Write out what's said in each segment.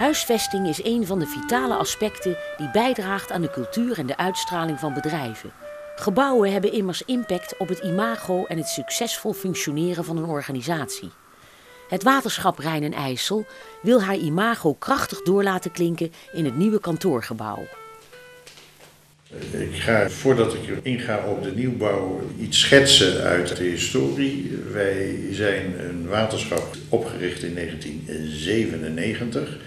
Huisvesting is een van de vitale aspecten die bijdraagt aan de cultuur en de uitstraling van bedrijven. Gebouwen hebben immers impact op het imago en het succesvol functioneren van een organisatie. Het waterschap Rijn en IJssel wil haar imago krachtig door laten klinken in het nieuwe kantoorgebouw. Ik ga, voordat ik inga op de nieuwbouw, iets schetsen uit de historie. Wij zijn een waterschap opgericht in 1997.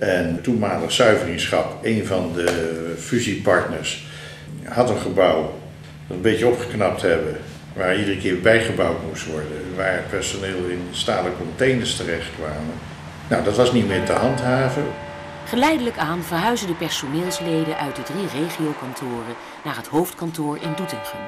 En toenmalig zuiveringsschap, een van de fusiepartners, had een gebouw dat een beetje opgeknapt hebben, waar iedere keer bijgebouwd moest worden, waar personeel in stalen containers terecht kwamen. Nou, dat was niet meer te handhaven. Geleidelijk aan verhuizen de personeelsleden uit de drie regiokantoren naar het hoofdkantoor in Doetinchem.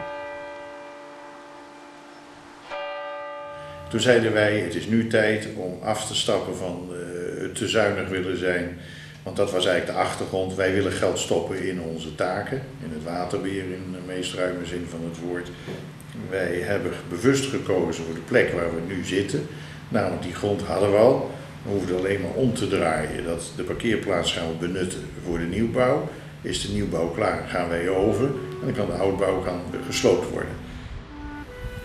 Toen zeiden wij, het is nu tijd om af te stappen van uh, te zuinig willen zijn. Want dat was eigenlijk de achtergrond. Wij willen geld stoppen in onze taken, in het waterbeheer in de meest ruime zin van het woord. Wij hebben bewust gekozen voor de plek waar we nu zitten. Namelijk die grond hadden we al. We hoeven alleen maar om te draaien. Dat de parkeerplaats gaan we benutten voor de nieuwbouw. Is de nieuwbouw klaar, gaan wij over. En dan kan de oudbouw kan gesloopt worden.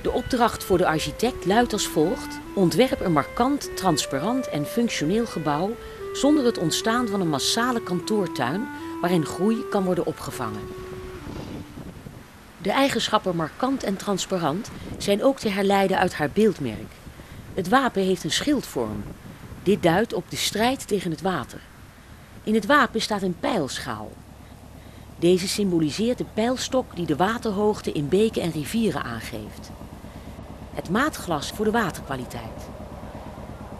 De opdracht voor de architect luidt als volgt: ontwerp een markant, transparant en functioneel gebouw zonder het ontstaan van een massale kantoortuin waarin groei kan worden opgevangen. De eigenschappen markant en transparant zijn ook te herleiden uit haar beeldmerk. Het wapen heeft een schildvorm. Dit duidt op de strijd tegen het water. In het wapen staat een pijlschaal. Deze symboliseert de pijlstok die de waterhoogte in beken en rivieren aangeeft. Het maatglas voor de waterkwaliteit.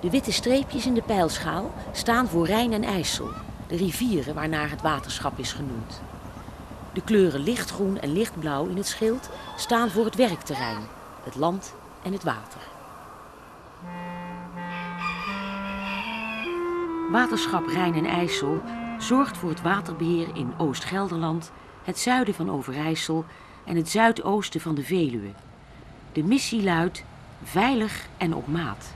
De witte streepjes in de pijlschaal staan voor Rijn en IJssel, de rivieren waarnaar het waterschap is genoemd. De kleuren lichtgroen en lichtblauw in het schild staan voor het werkterrein, het land en het water. Waterschap Rijn en IJssel zorgt voor het waterbeheer in Oost-Gelderland, het zuiden van Overijssel en het zuidoosten van de Veluwe. De missie luidt veilig en op maat.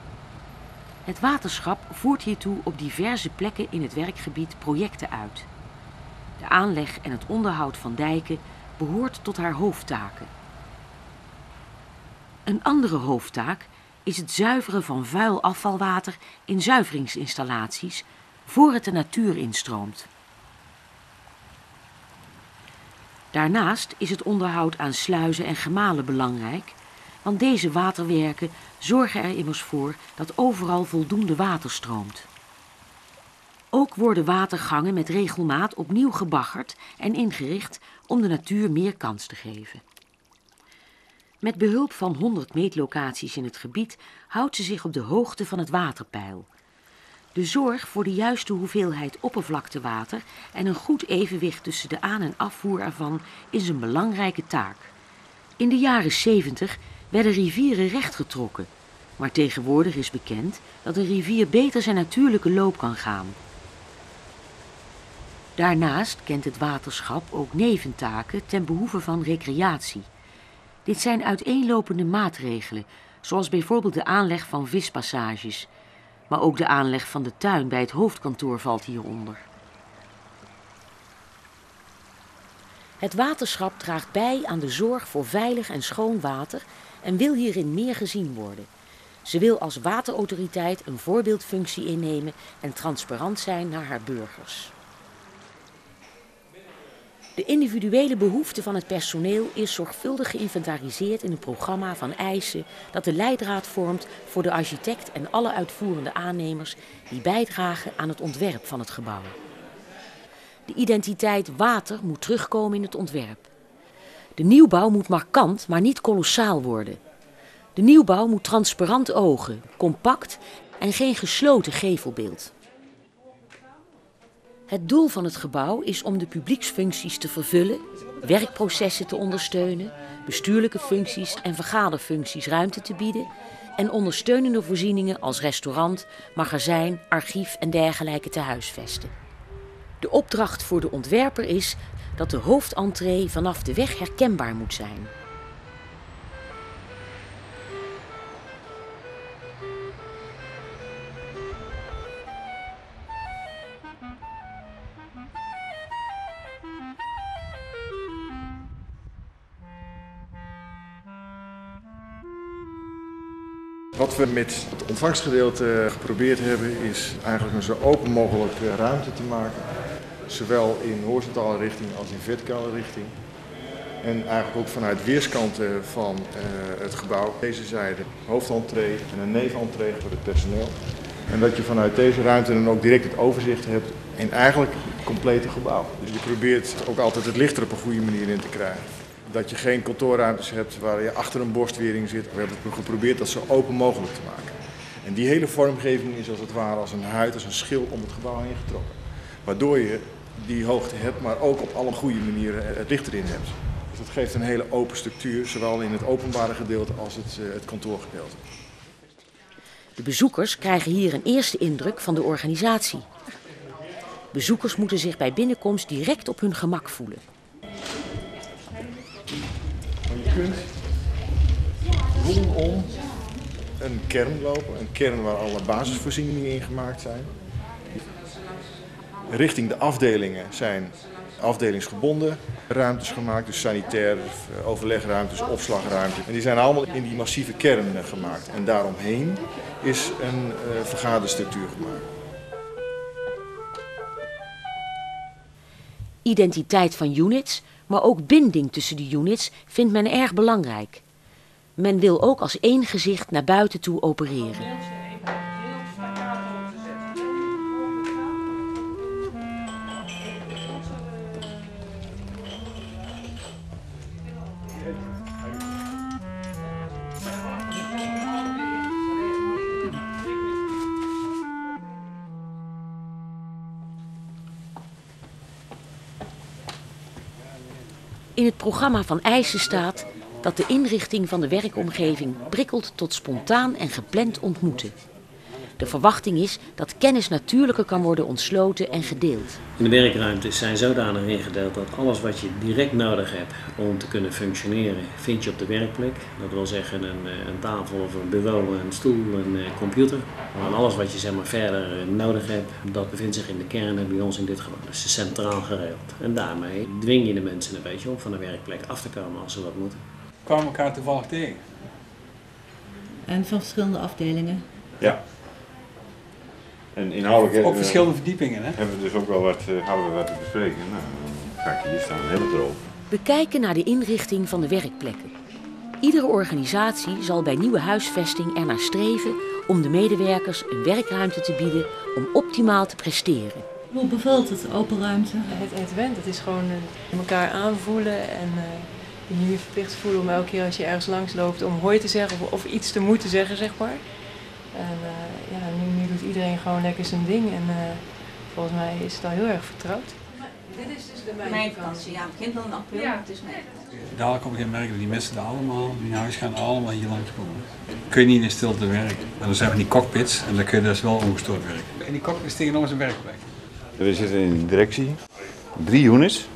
Het waterschap voert hiertoe op diverse plekken in het werkgebied projecten uit. De aanleg en het onderhoud van dijken behoort tot haar hoofdtaken. Een andere hoofdtaak is het zuiveren van vuil afvalwater in zuiveringsinstallaties voor het de natuur instroomt. Daarnaast is het onderhoud aan sluizen en gemalen belangrijk, want deze waterwerken zorgen er immers voor dat overal voldoende water stroomt. Ook worden watergangen met regelmaat opnieuw gebaggerd en ingericht om de natuur meer kans te geven. Met behulp van 100 meetlocaties in het gebied houdt ze zich op de hoogte van het waterpeil. De zorg voor de juiste hoeveelheid oppervlaktewater en een goed evenwicht tussen de aan- en afvoer ervan is een belangrijke taak. In de jaren 70 werden rivieren rechtgetrokken, maar tegenwoordig is bekend dat een rivier beter zijn natuurlijke loop kan gaan. Daarnaast kent het waterschap ook neventaken ten behoeve van recreatie. Dit zijn uiteenlopende maatregelen, zoals bijvoorbeeld de aanleg van vispassages, maar ook de aanleg van de tuin bij het hoofdkantoor valt hieronder. Het waterschap draagt bij aan de zorg voor veilig en schoon water en wil hierin meer gezien worden. Ze wil als waterautoriteit een voorbeeldfunctie innemen en transparant zijn naar haar burgers. De individuele behoefte van het personeel is zorgvuldig geïnventariseerd in een programma van eisen dat de leidraad vormt voor de architect en alle uitvoerende aannemers die bijdragen aan het ontwerp van het gebouw. De identiteit water moet terugkomen in het ontwerp. De nieuwbouw moet markant, maar niet kolossaal worden. De nieuwbouw moet transparant ogen, compact en geen gesloten gevelbeeld. Het doel van het gebouw is om de publieksfuncties te vervullen, werkprocessen te ondersteunen, bestuurlijke functies en vergaderfuncties ruimte te bieden en ondersteunende voorzieningen als restaurant, magazijn, archief en dergelijke te huisvesten. De opdracht voor de ontwerper is dat de hoofdentree vanaf de weg herkenbaar moet zijn. We met het ontvangstgedeelte geprobeerd hebben is eigenlijk een zo open mogelijk ruimte te maken. Zowel in horizontale richting als in verticale richting. En eigenlijk ook vanuit weerskanten van uh, het gebouw. Deze zijde hoofdentree en een nevenentree voor het personeel. En dat je vanuit deze ruimte dan ook direct het overzicht hebt in eigenlijk het complete gebouw. Dus je probeert ook altijd het licht er op een goede manier in te krijgen. Dat je geen kantoorruimtes hebt waar je achter een borstwering zit. We hebben geprobeerd dat zo open mogelijk te maken. En die hele vormgeving is als het ware als een huid, als een schil om het gebouw heen getrokken. Waardoor je die hoogte hebt, maar ook op alle goede manieren het licht erin hebt. Dus dat geeft een hele open structuur, zowel in het openbare gedeelte als het, eh, het kantoorgedeelte. De bezoekers krijgen hier een eerste indruk van de organisatie. Bezoekers moeten zich bij binnenkomst direct op hun gemak voelen. Kunt rondom een kern lopen, een kern waar alle basisvoorzieningen in gemaakt zijn. Richting de afdelingen zijn afdelingsgebonden ruimtes gemaakt, dus sanitair, overlegruimtes, opslagruimtes. En die zijn allemaal in die massieve kern gemaakt. En daaromheen is een uh, vergaderstructuur gemaakt. Identiteit van units, maar ook binding tussen de units vindt men erg belangrijk. Men wil ook als één gezicht naar buiten toe opereren. In het programma van Eisen staat dat de inrichting van de werkomgeving prikkelt tot spontaan en gepland ontmoeten. De verwachting is dat kennis natuurlijker kan worden ontsloten en gedeeld. De werkruimtes zijn zodanig ingedeeld dat alles wat je direct nodig hebt om te kunnen functioneren, vind je op de werkplek. Dat wil zeggen een, eh, een tafel of een bureau, een stoel, een eh, computer. Maar alles wat je zeg maar, verder eh, nodig hebt, dat bevindt zich in de kern en bij ons in dit geval. Dus centraal geregeld. En daarmee dwing je de mensen een beetje om van de werkplek af te komen als ze wat moeten. Kwamen elkaar toevallig tegen? En van verschillende afdelingen? Ja. En inhoudelijk Op verschillende verdiepingen, hè? hebben we dus ook wel wat, hadden we wat te bespreken. Nou, dan ga ik hier staan, helemaal droog. We kijken naar de inrichting van de werkplekken. Iedere organisatie zal bij nieuwe huisvesting ernaar streven om de medewerkers een werkruimte te bieden om optimaal te presteren. Hoe bevalt het, open ruimte? Het, het went, het is gewoon uh, elkaar aanvoelen en uh, je niet meer verplicht voelen om elke keer als je ergens langs loopt om hoi te zeggen of, of iets te moeten zeggen, zeg maar. En uh, ja, nu, nu, doet iedereen gewoon lekker zijn ding en uh, volgens mij is het al heel erg vertrouwd. Dit is dus de meivakantie, ja. Het begint al in april, ja. het is mei. Dadelijk op een gegeven merken die mensen daar allemaal, die huis gaan allemaal hier langs komen. Kun je niet in stilte werken. En dan zijn we die cockpits en dan kun je dus wel ongestoord werken. En die cockpits tegenover zijn werkplek. We zitten in de directie, drie units,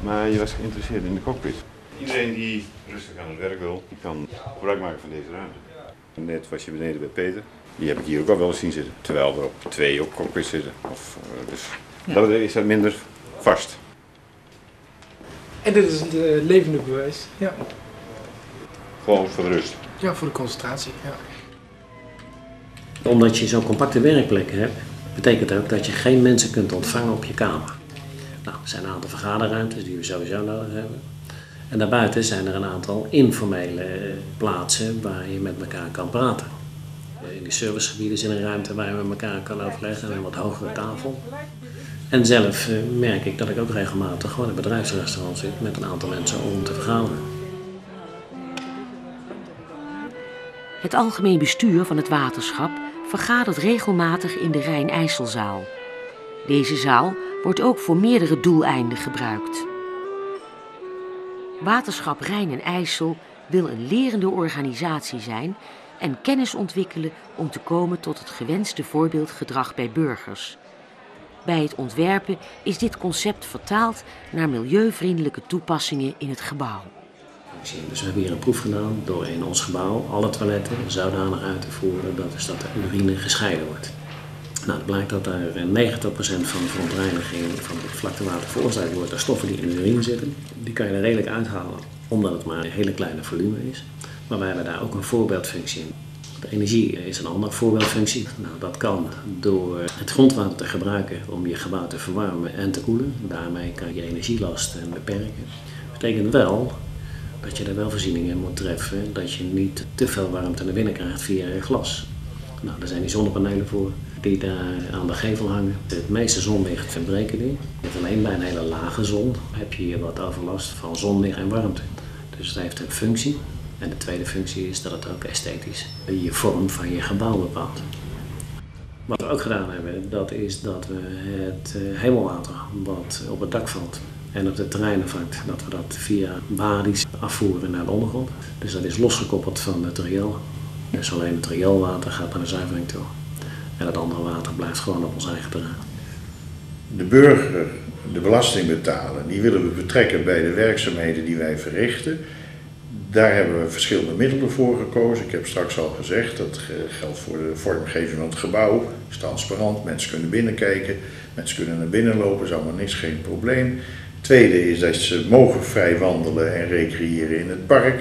maar je was geïnteresseerd in de cockpit. Iedereen die rustig aan het werk wil, die kan gebruik maken van deze ruimte. Net was je beneden bij Peter. Die heb ik hier ook al wel eens zien zitten. Terwijl er op twee op cockpit zitten. Of, uh, dus ja. dat is dat minder vast. En dit is het uh, levende bewijs. Ja. Gewoon voor de rust. Ja, voor de concentratie. Ja. Omdat je zo'n compacte werkplekken hebt, betekent ook dat je geen mensen kunt ontvangen op je kamer. Nou, er zijn een aantal vergaderruimtes die we sowieso nodig hebben. En daarbuiten zijn er een aantal informele plaatsen waar je met elkaar kan praten. In die servicegebieden is een ruimte waar met elkaar kan overleggen en een wat hogere tafel. En zelf merk ik dat ik ook regelmatig gewoon in bedrijfsrestaurant zit met een aantal mensen om te vergaderen. Het algemeen bestuur van het waterschap vergadert regelmatig in de Rijn-IJsselzaal. Deze zaal wordt ook voor meerdere doeleinden gebruikt. Waterschap Rijn en IJssel wil een lerende organisatie zijn en kennis ontwikkelen om te komen tot het gewenste voorbeeldgedrag bij burgers. Bij het ontwerpen is dit concept vertaald naar milieuvriendelijke toepassingen in het gebouw. Dus we hebben hier een proef gedaan door in ons gebouw alle toiletten zodanig uit te voeren dat, dus dat de urine gescheiden wordt. Nou, het blijkt dat daar 90% van de verontreiniging van het vlaktewater veroorzaakt wordt door stoffen die in de urine zitten. Die kan je er redelijk uithalen, omdat het maar een hele kleine volume is. Maar wij hebben daar ook een voorbeeldfunctie in. De energie is een andere voorbeeldfunctie. Nou, dat kan door het grondwater te gebruiken om je gebouw te verwarmen en te koelen. Daarmee kan je energielast beperken. Dat betekent wel dat je er wel voorzieningen moet treffen dat je niet te veel warmte naar binnen krijgt via glas. Nou, daar zijn die zonnepanelen voor die daar aan de gevel hangen. Het meeste zonlicht verbreken die. Niet alleen bij een hele lage zon heb je hier wat overlast van zonlicht en warmte. Dus het heeft een functie. En de tweede functie is dat het ook esthetisch je vorm van je gebouw bepaalt. Wat we ook gedaan hebben, dat is dat we het eh, hemelwater wat op het dak valt en op de terreinen vangt, dat we dat via badies afvoeren naar de ondergrond. Dus dat is losgekoppeld van het riool. Dus alleen het rioolwater gaat naar de zuivering toe. En het andere water blijft gewoon op ons eigen terrein. De burger, de belastingbetaler, die willen we betrekken bij de werkzaamheden die wij verrichten. Daar hebben we verschillende middelen voor gekozen. Ik heb straks al gezegd, dat geldt voor de vormgeving van het gebouw. Het is transparant, mensen kunnen binnenkijken, mensen kunnen naar binnen lopen, is allemaal niks, geen probleem. Tweede is dat ze mogen vrij wandelen en recreëren in het park.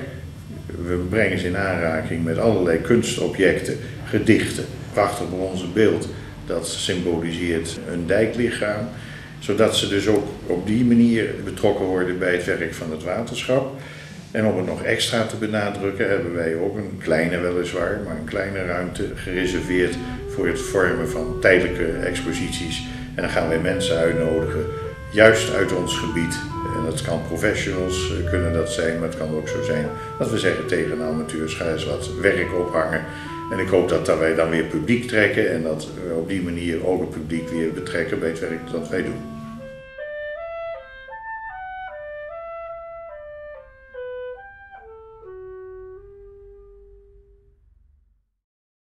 We brengen ze in aanraking met allerlei kunstobjecten, gedichten. Prachtig bronzen beeld dat symboliseert een dijklichaam. Zodat ze dus ook op die manier betrokken worden bij het werk van het waterschap. En om het nog extra te benadrukken hebben wij ook een kleine weliswaar, maar een kleine ruimte gereserveerd voor het vormen van tijdelijke exposities. En dan gaan wij mensen uitnodigen, juist uit ons gebied. En dat kan professionals eh, kunnen dat zijn, maar het kan ook zo zijn dat we zeggen tegen amateurs ga eens wat werk ophangen. En ik hoop dat wij dan weer publiek trekken en dat we op die manier ook het publiek weer betrekken bij het werk dat wij doen.